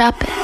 drop it.